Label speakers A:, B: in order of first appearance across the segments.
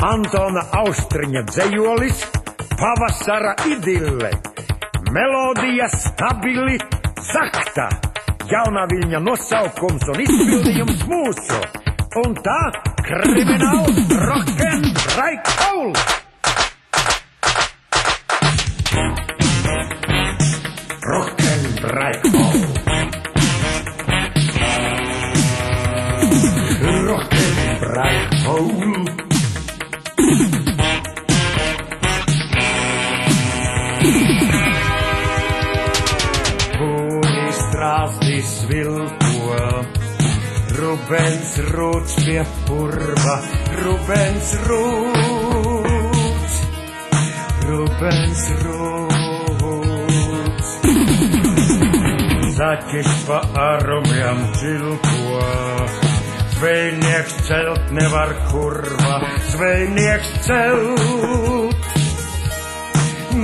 A: Antona Austriņa dzējolis, pavasara idille, melodija stabili, zakta, jaunā viņa nosaukums un izpildījums mūsu, un tā krimināla rock'n'roll. Rock'n'roll. Rock'n'roll. Pūni strāsti svilpo, Rubens rūts pie purva, Rubens rūts, Rubens rūts. Zaķis pa arumiem čilpo, Zvejnieks celt nevar kurva, zvejnieks celt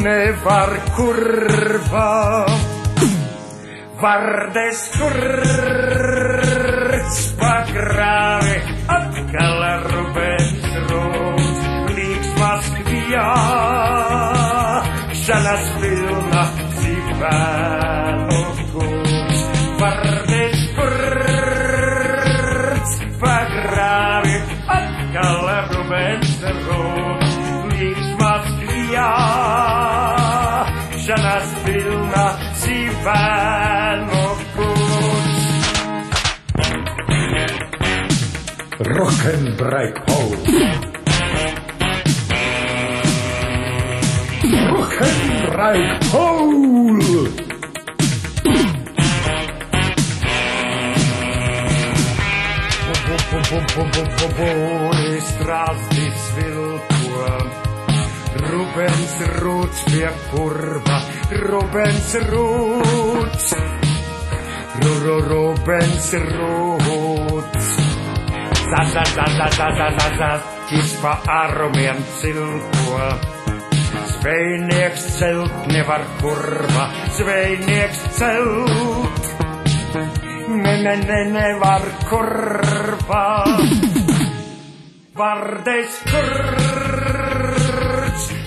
A: nefar kurwa Warde skurczpa krawy od kalarubentrów Litwa skwija, że nas pilna cyfanoku Warde skurczpa krawy od kalarubentrów Rock and break hold. Rock and break hole! Body will svilupăm Rubens rūts pie purva, Rubens rūts, Ruru Rubens rūts. Za, za, za, za, za, za, za, za, ķis pa arumiem cilpo. Zvejnieks celt nevar kurva, zvejnieks celt. Ne, ne, ne, nevar kurva. Vardes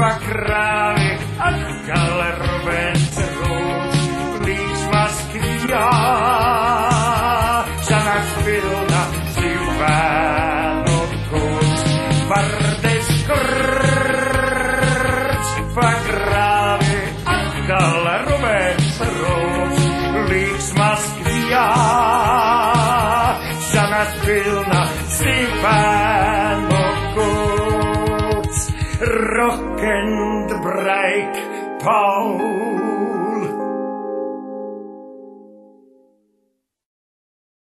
A: pa krávy a skale rve rout, blíž vás krýá, za nás byl na divánu kus. Varde skrč, pa a skale rve rout, blíž vás krýá, za nás byl na divánu klokken break, Paul.